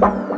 Bye.